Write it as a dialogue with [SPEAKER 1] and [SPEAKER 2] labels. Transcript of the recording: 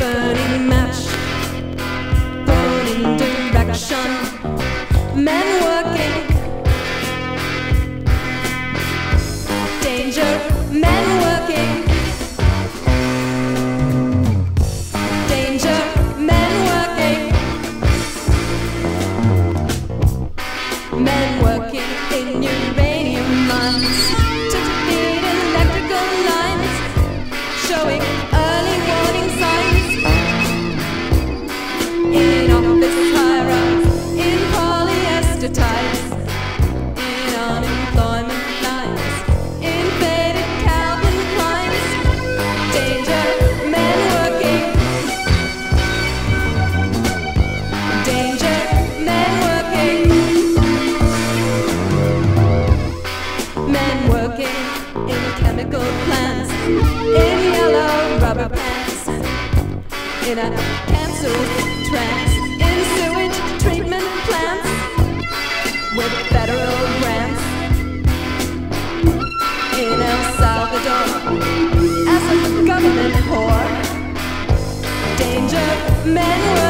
[SPEAKER 1] running match, thrown in direction, men working. Danger, men working. Danger, men working. Men working in uranium in plants, in yellow rubber pants, in a cancerous trance, in sewage treatment plants, with federal grants, in El Salvador, as a government whore. Danger, men